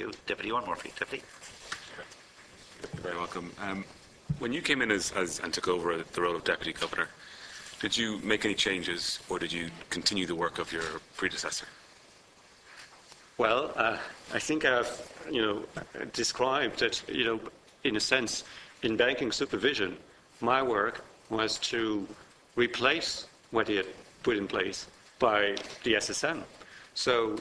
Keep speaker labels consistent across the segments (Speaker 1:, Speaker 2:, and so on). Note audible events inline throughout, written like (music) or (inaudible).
Speaker 1: you. Deputy Eoghan Murphy. Deputy.
Speaker 2: You're very welcome. Um, when you came in as, as, and took over the role of Deputy Governor, did you make any changes or did you continue the work of your predecessor?
Speaker 3: Well, uh, I think I've, you know, described that, you know, in a sense, in banking supervision, my work was to replace what he had put in place by the SSM. So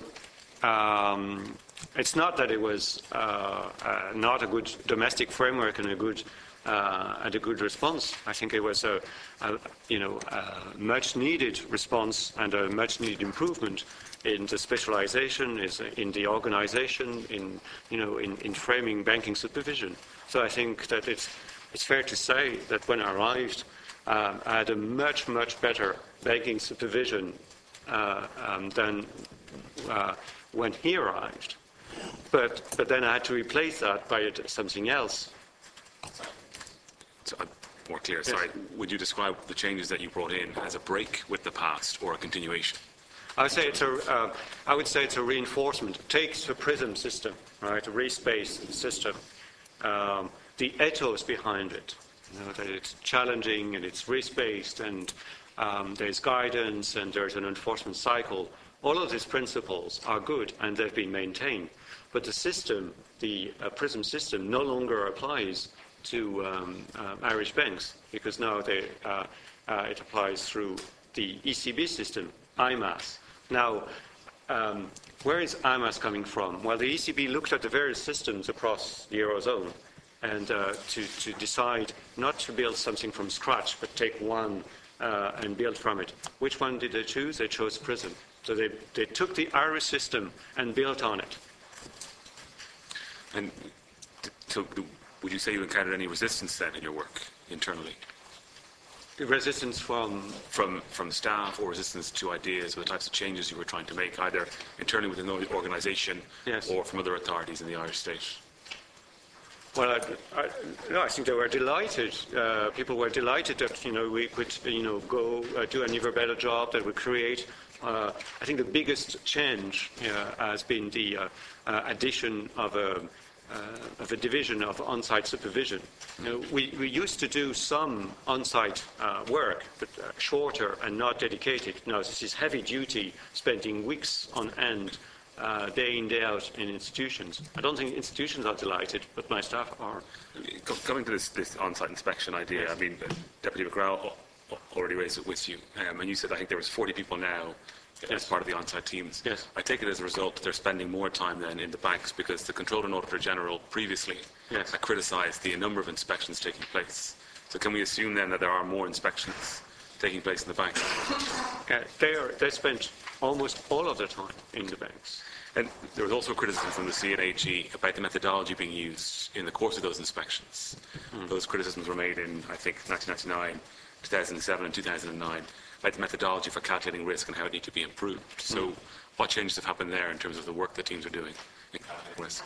Speaker 3: um, it's not that it was uh, uh, not a good domestic framework and a good uh, and a good response. I think it was a, a you know a much needed response and a much needed improvement in the specialization, is in the organization, in you know in, in framing banking supervision. So I think that it's it's fair to say that when I arrived, um, I had a much much better banking supervision uh, um, than uh, when he arrived. But, but then I had to replace that by something else.
Speaker 2: So, uh, more clear, sorry. Would you describe the changes that you brought in as a break with the past or a continuation?
Speaker 3: I would say it's a, uh, I would say it's a reinforcement. It takes the PRISM system, right, a risk-based system, um, the ethos behind it, you know, that it's challenging and it's risk-based and um, there's guidance and there's an enforcement cycle. All of these principles are good and they've been maintained. But the system, the uh, PRISM system, no longer applies to um, uh, Irish banks because now they, uh, uh it applies through the ECB system, IMAS. Now, um, where is IMAS coming from? Well, the ECB looked at the various systems across the Eurozone and uh, to, to decide not to build something from scratch, but take one uh, and build from it. Which one did they choose? They chose PRISM. So they, they took the Irish system and built on it.
Speaker 2: And so would you say you encountered any resistance then in your work internally?
Speaker 3: Resistance from?
Speaker 2: From, from staff or resistance to ideas or the types of changes you were trying to make, either internally within the organisation
Speaker 3: yes.
Speaker 2: or from other authorities in the Irish state?
Speaker 3: Well, I, I, no, I think they were delighted. Uh, people were delighted that you know we could you know go uh, do an even better job. That would create. Uh, I think the biggest change uh, has been the uh, addition of a. of a division of on-site supervision. You know, we, we used to do some on-site work, but shorter and not dedicated. Now this is heavy duty, spending weeks on end uh, day in, day out in institutions. I don't think institutions are delighted, but my staff are.
Speaker 2: Coming to this, this on-site inspection idea, yes. I mean, Deputy McGrath already raised it with you, um, and you said I think there was 40 people now yes. as part of the on-site teams.
Speaker 3: Yes.
Speaker 2: I take it as a result that they're spending more time then in the banks because the Comptroller and Auditor General previously
Speaker 3: yes.
Speaker 2: had criticised the number of inspections taking place. So can we assume then that there are more inspections taking place in the banks?
Speaker 3: Uh, they, are, they spent almost all of their time in the banks.
Speaker 2: And there was also criticism from the C&AG about the methodology being used in the course of those inspections. Mm. Those criticisms were made in, I think, 1999, 2007, and 2009 about the methodology for calculating risk and how it needs to be improved. So, mm. what changes have happened there in terms of the work the teams are doing in calculating risk?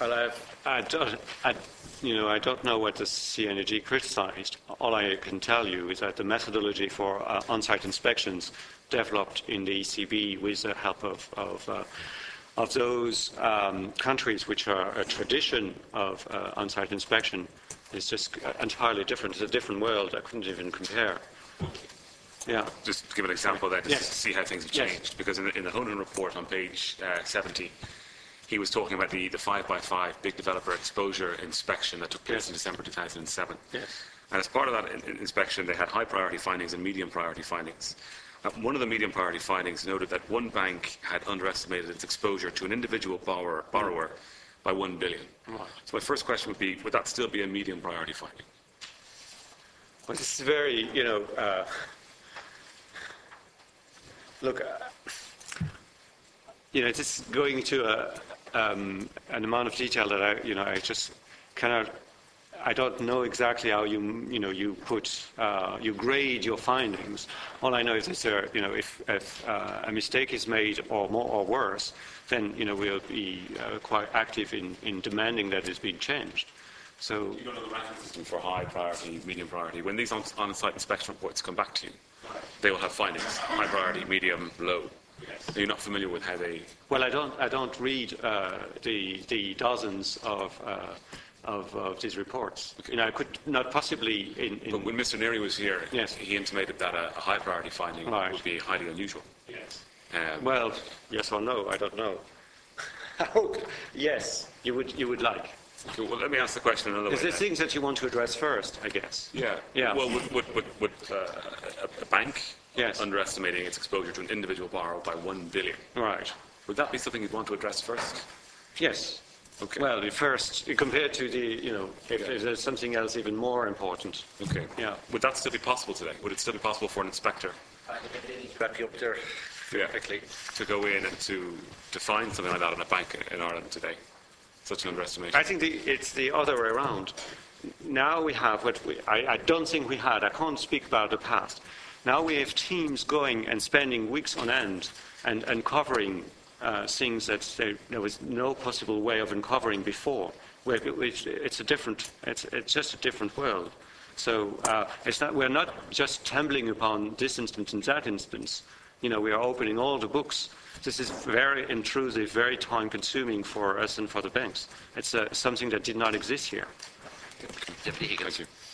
Speaker 3: Well, I don't, I, you know, I don't know what the C&AG criticised. All I can tell you is that the methodology for uh, on-site inspections developed in the ECB with the help of, of, uh, of those um, countries which are a tradition of uh, on-site inspection is just entirely different. It's a different world. I couldn't even compare. Yeah.
Speaker 2: Just to give an example there, just
Speaker 3: yes.
Speaker 2: to see how things have changed.
Speaker 3: Yes.
Speaker 2: Because in the, in the Honohan report on page uh, 70, he was talking about the, the 5 by 5 big developer exposure inspection that took place
Speaker 3: yes.
Speaker 2: in December 2007.
Speaker 3: Yes.
Speaker 2: And as part of that in, in inspection, they had high priority findings and medium priority findings. Uh, one of the medium priority findings noted that one bank had underestimated its exposure to an individual borrower, borrower by 1 billion.
Speaker 3: Right.
Speaker 2: So my first question would be, would that still be a medium priority finding?
Speaker 3: Well, this is very, you know, uh, look, uh, you know, just going into a, um, an amount of detail that I, you know, I just cannot. I don't know exactly how you, you know, you put, uh, you grade your findings. All I know is that there, you know, if, if uh, a mistake is made or more or worse, then you know we'll be uh, quite active in, in demanding that it's been changed. So
Speaker 2: you don't know the ranking system for high priority, medium priority. When these on-site inspection reports come back to you, they will have findings: high priority, medium, low. You're not familiar with how they,
Speaker 3: Well, I don't, I don't read uh, the, the dozens of, uh, of, of these reports. You know, I could not possibly in, in
Speaker 2: but when Mr. Neary was here,
Speaker 3: Yes.
Speaker 2: he intimated that a, a high priority finding
Speaker 3: Right.
Speaker 2: would be highly unusual.
Speaker 3: Yes.
Speaker 2: Um,
Speaker 3: Well, yes or no, I don't know. (laughs) Yes, you would, you would like.
Speaker 2: okay, well, let me ask the question another way.
Speaker 3: Is there
Speaker 2: then.
Speaker 3: things that you want to address first, I guess?
Speaker 2: Yeah.
Speaker 3: Yeah.
Speaker 2: Well, would, would, would, would uh, a, a bank
Speaker 3: Yes.
Speaker 2: underestimating its exposure to an individual borrower by one billion,
Speaker 3: Right.
Speaker 2: would that be something you'd want to address first?
Speaker 3: Yes.
Speaker 2: Okay.
Speaker 3: Well, the first, compared to the, you know, if,
Speaker 2: Yeah.
Speaker 3: if there's something else even more important.
Speaker 2: Okay.
Speaker 3: Yeah.
Speaker 2: Would that still be possible today? Would it still be possible for an inspector
Speaker 1: Got you up there
Speaker 2: Yeah.
Speaker 1: quickly.
Speaker 2: to go in and to, to find something like that in a bank in Ireland today? Such an underestimation.
Speaker 3: I think the, it's the other way around. Now we have what we, I, I don't think we had, I can't speak about the past. Now we have teams going and spending weeks on end and, and covering uh, things that there, there was no possible way of uncovering before. Where it- it's, it's a different, it's, it's just a different world. So uh, it's not, we're not just tumbling upon this instance and that instance. You know, we are opening all the books. This is very intrusive, very time-consuming for us and for the banks. It's uh, something that did not exist here.
Speaker 1: Deputy Higgins.
Speaker 2: Thank you.